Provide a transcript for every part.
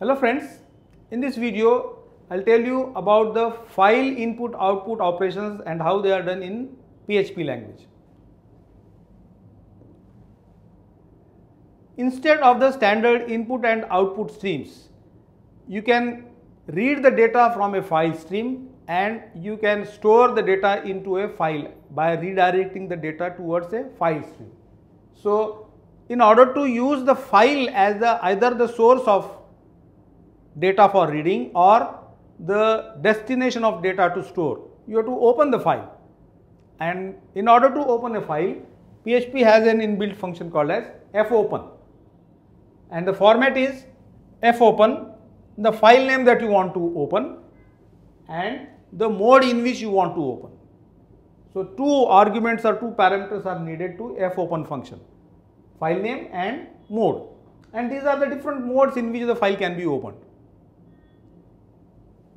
Hello friends, in this video I'll tell you about the file input output operations and how they are done in PHP language. Instead of the standard input and output streams, you can read the data from a file stream and you can store the data into a file by redirecting the data towards a file stream. So, in order to use the file as the either the source of data for reading or the destination of data to store, you have to open the file. And in order to open a file, PHP has an inbuilt function called as fopen. And the format is fopen, the file name that you want to open and the mode in which you want to open. So, two arguments or two parameters are needed to fopen function, file name and mode. And these are the different modes in which the file can be opened.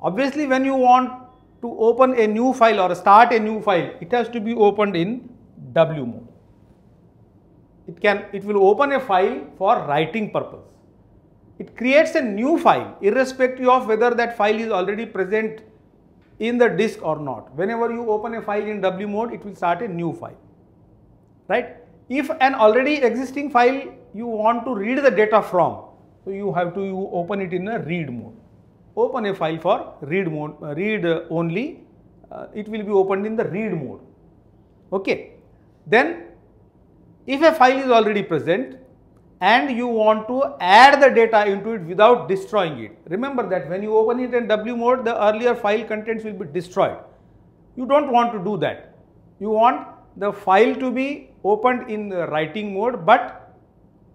Obviously, when you want to open a new file or start a new file, it has to be opened in W mode. It can, it will open a file for writing purpose. It creates a new file irrespective of whether that file is already present in the disk or not. Whenever you open a file in W mode, it will start a new file, right? If an already existing file you want to read the data from, so you have to you open it in a read mode open a file for read mode, uh, read only, uh, it will be opened in the read mode. Okay. Then if a file is already present and you want to add the data into it without destroying it, remember that when you open it in W mode, the earlier file contents will be destroyed. You don't want to do that. You want the file to be opened in the writing mode but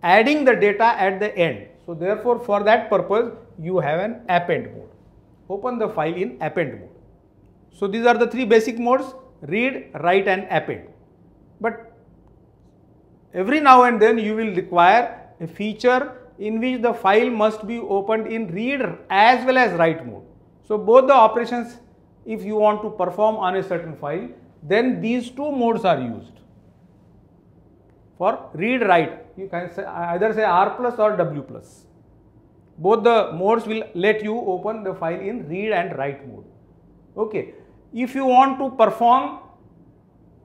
adding the data at the end. So, therefore, for that purpose you have an append mode. Open the file in append mode. So, these are the three basic modes read, write and append. But every now and then you will require a feature in which the file must be opened in read as well as write mode. So, both the operations if you want to perform on a certain file then these two modes are used. For read write you can say either say R plus or W plus both the modes will let you open the file in read and write mode. Okay. If you want to perform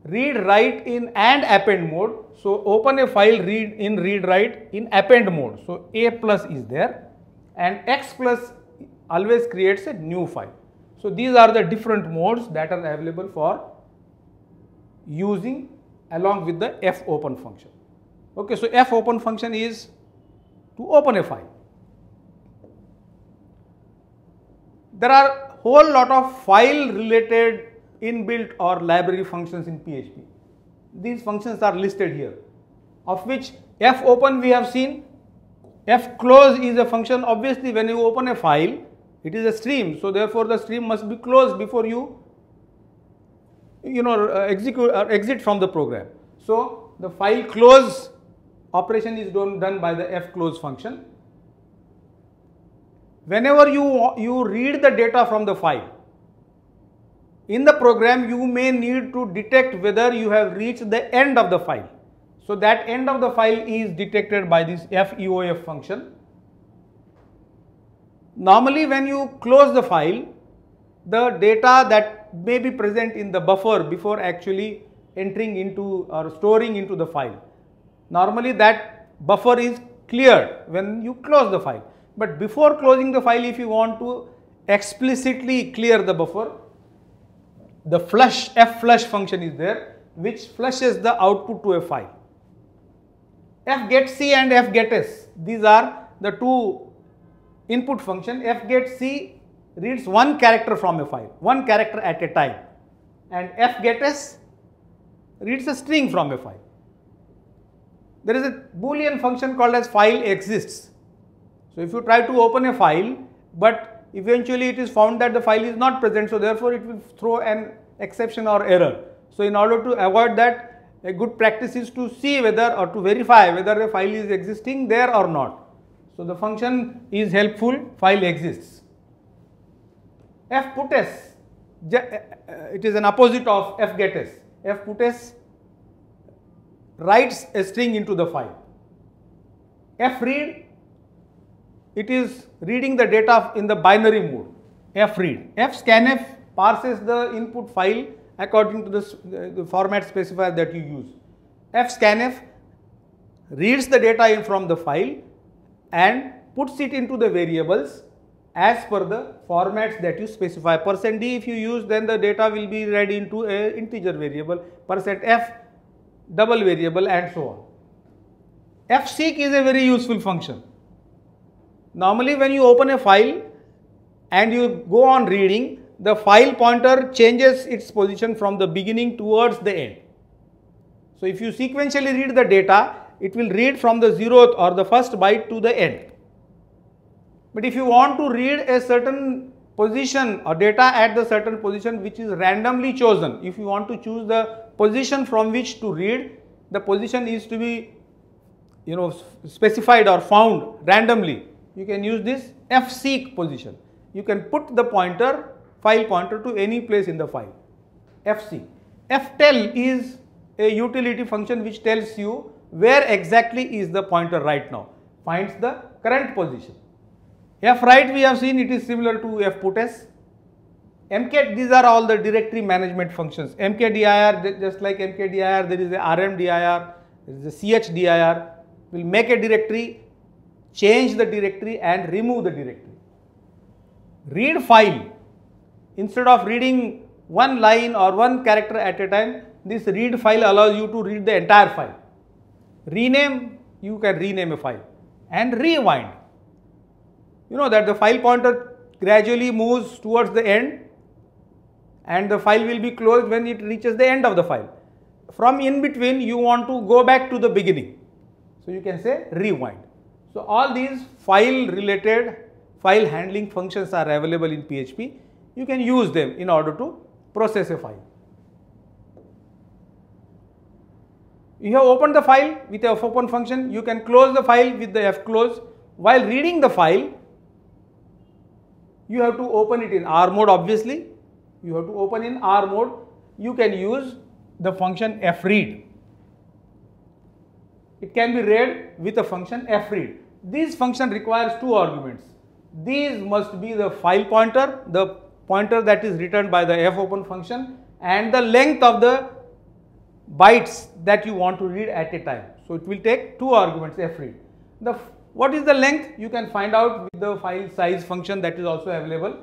read write in and append mode, so open a file read in read write in append mode. So A plus is there and X plus always creates a new file. So these are the different modes that are available for using along with the fopen function. Okay, so fopen function is to open a file. There are a whole lot of file related inbuilt or library functions in PHP. These functions are listed here of which fopen we have seen, fclose is a function obviously when you open a file it is a stream so therefore the stream must be closed before you you know uh, execute or uh, exit from the program. So the file close operation is done, done by the fclose function whenever you, you read the data from the file, in the program you may need to detect whether you have reached the end of the file. So that end of the file is detected by this FEOF function. Normally when you close the file, the data that may be present in the buffer before actually entering into or storing into the file. Normally that buffer is cleared when you close the file. But before closing the file, if you want to explicitly clear the buffer, the flush, f flush function is there, which flushes the output to a file. f get c and f get s, these are the two input function. f get c reads one character from a file, one character at a time, and f get s reads a string from a file. There is a boolean function called as file exists so, if you try to open a file, but eventually it is found that the file is not present, so therefore it will throw an exception or error. So, in order to avoid that, a good practice is to see whether or to verify whether a file is existing there or not. So, the function is helpful, file exists. F put s, uh, uh, it is an opposite of f get s. F put s writes a string into the file. F read it is reading the data in the binary mode, f read. fread. fscanf parses the input file according to the, uh, the format specifier that you use. f fscanf reads the data in from the file and puts it into the variables as per the formats that you specify. Percent %d if you use then the data will be read into a integer variable, percent %f double variable and so on. fseek is a very useful function. Normally when you open a file and you go on reading, the file pointer changes its position from the beginning towards the end. So if you sequentially read the data, it will read from the zeroth or the first byte to the end. But if you want to read a certain position or data at the certain position which is randomly chosen, if you want to choose the position from which to read, the position is to be you know specified or found randomly. You can use this fseek position. You can put the pointer, file pointer to any place in the file, fseek. ftell is a utility function which tells you where exactly is the pointer right now, finds the current position. f fwrite we have seen it is similar to fputs. mk these are all the directory management functions. mkdir just like mkdir there is a rmdir, there is a chdir will make a directory, change the directory and remove the directory. Read file instead of reading one line or one character at a time this read file allows you to read the entire file rename, you can rename a file and rewind. You know that the file pointer gradually moves towards the end and the file will be closed when it reaches the end of the file. From in between you want to go back to the beginning. So you can say rewind. So all these file related file handling functions are available in PHP. You can use them in order to process a file. You have opened the file with the fopen function, you can close the file with the fclose. While reading the file, you have to open it in R mode obviously. You have to open in R mode. You can use the function fread. It can be read with a function fread. This function requires two arguments. These must be the file pointer, the pointer that is returned by the fopen function and the length of the bytes that you want to read at a time. So it will take two arguments fread. The what is the length you can find out with the file size function that is also available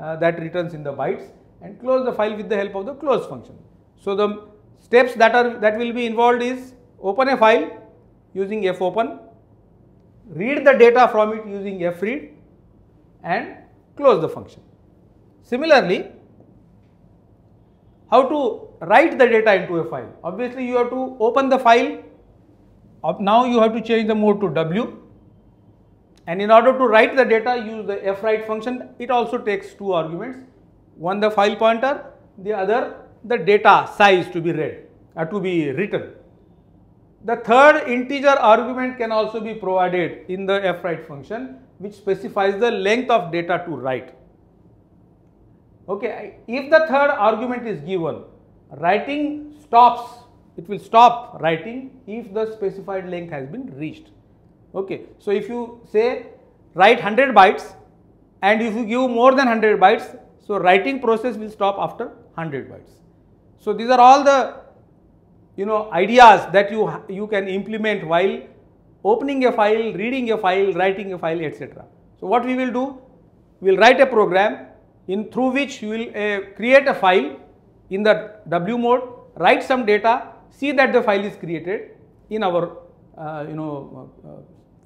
uh, that returns in the bytes and close the file with the help of the close function. So the steps that are that will be involved is open a file using fopen, read the data from it using fread and close the function. Similarly, how to write the data into a file. Obviously, you have to open the file. Now you have to change the mode to W. And in order to write the data, use the fwrite function. It also takes two arguments. One the file pointer, the other the data size to be read or uh, to be written. The third integer argument can also be provided in the fwrite function which specifies the length of data to write. Okay, if the third argument is given, writing stops, it will stop writing if the specified length has been reached. Okay, so if you say write 100 bytes and if you give more than 100 bytes, so writing process will stop after 100 bytes. So these are all the you know ideas that you you can implement while opening a file, reading a file, writing a file, etc. So what we will do? We will write a program in through which you will uh, create a file in the W mode, write some data, see that the file is created in our uh, you know uh,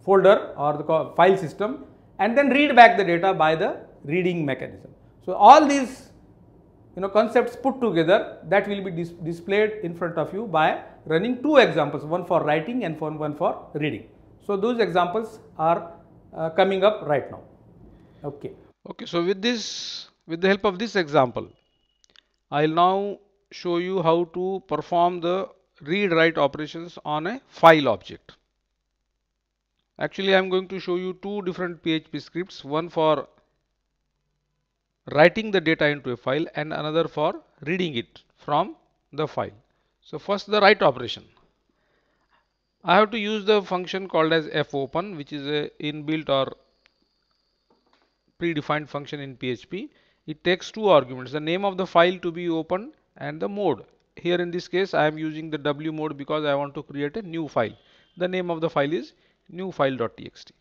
folder or the file system and then read back the data by the reading mechanism. So all these you know concepts put together that will be dis displayed in front of you by running two examples, one for writing and for one for reading. So those examples are uh, coming up right now. Okay. Okay, so with this, with the help of this example, I'll now show you how to perform the read write operations on a file object. Actually, I'm going to show you two different PHP scripts, one for writing the data into a file and another for reading it from the file. So first the write operation. I have to use the function called as fopen which is a inbuilt or predefined function in PHP. It takes two arguments, the name of the file to be opened and the mode. Here in this case, I am using the W mode because I want to create a new file. The name of the file is new file.txt.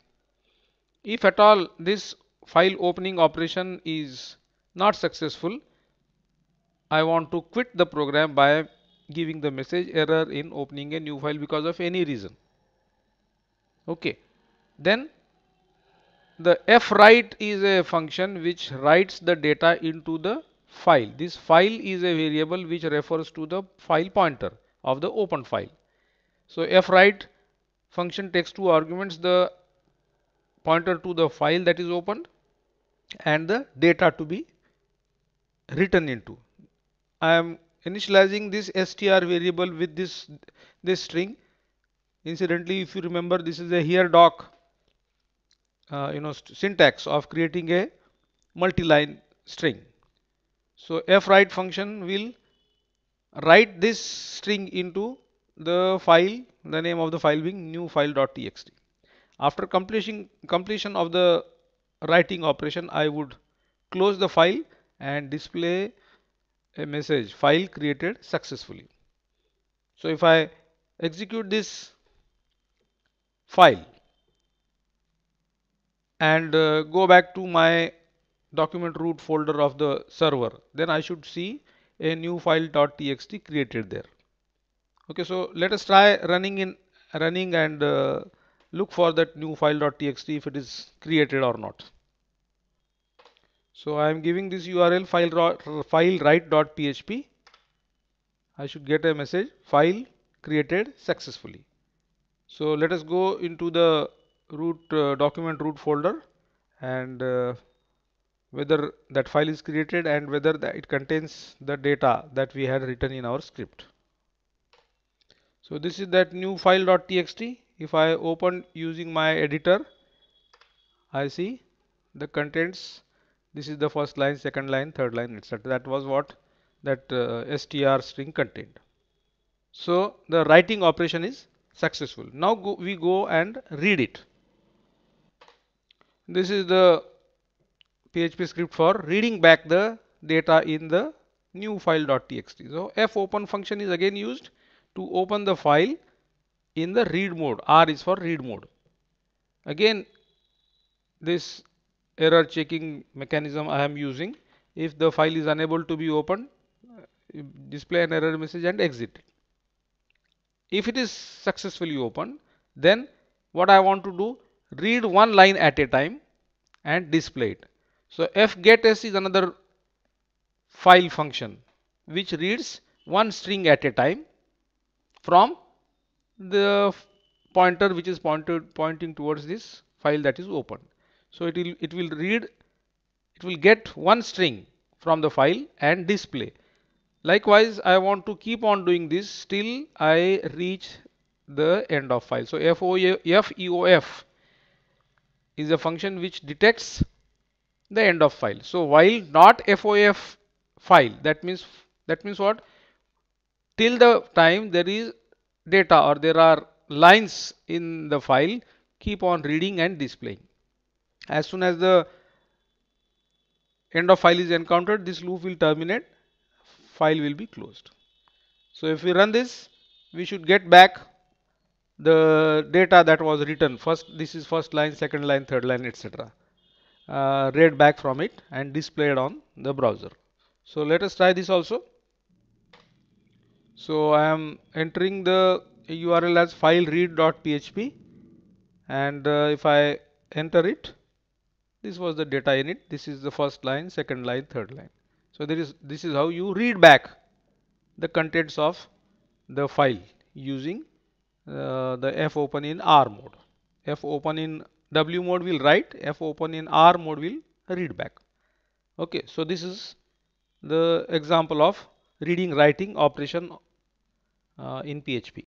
If at all this file opening operation is not successful, I want to quit the program by giving the message error in opening a new file because of any reason. Okay. Then the fwrite is a function which writes the data into the file. This file is a variable which refers to the file pointer of the open file. So fwrite function takes two arguments the pointer to the file that is opened and the data to be written into. I am initializing this str variable with this this string. Incidentally, if you remember, this is a here doc uh, you know syntax of creating a multi-line string. So fwrite function will write this string into the file, the name of the file being new file.txt. After completion completion of the writing operation, I would close the file and display a message file created successfully. So if I execute this file and uh, go back to my document root folder of the server then I should see a new file.txt created there okay so let us try running in running and uh, look for that new file.txt if it is created or not so I am giving this URL file file write.php I should get a message file created successfully so let us go into the root uh, document root folder and uh, whether that file is created and whether it contains the data that we had written in our script. So this is that new file.txt. If I open using my editor, I see the contents. This is the first line, second line, third line, etc. That was what that uh, str string contained. So the writing operation is successful. Now go, we go and read it. This is the PHP script for reading back the data in the new file.txt. So fopen function is again used to open the file in the read mode. R is for read mode. Again this error checking mechanism I am using. If the file is unable to be opened, uh, display an error message and exit. If it is successfully opened, then what I want to do, read one line at a time and display it. So fgetS is another file function which reads one string at a time from the pointer which is pointed pointing towards this file that is open. So it will it will read it will get one string from the file and display. Likewise, I want to keep on doing this till I reach the end of file. So FEOF is a function which detects the end of file. So while not FOF file that means that means what till the time there is data or there are lines in the file keep on reading and displaying. As soon as the end of file is encountered this loop will terminate file will be closed. So if we run this we should get back the data that was written first this is first line second line third line etc uh, read back from it and displayed on the browser so let us try this also so I am entering the URL as file read.php and uh, if I enter it this was the data in it this is the first line second line third line so there is this is how you read back the contents of the file using uh, the open in R mode. f open in W mode will write, f open in R mode will read back. Okay, so this is the example of reading writing operation Uh, in PHP.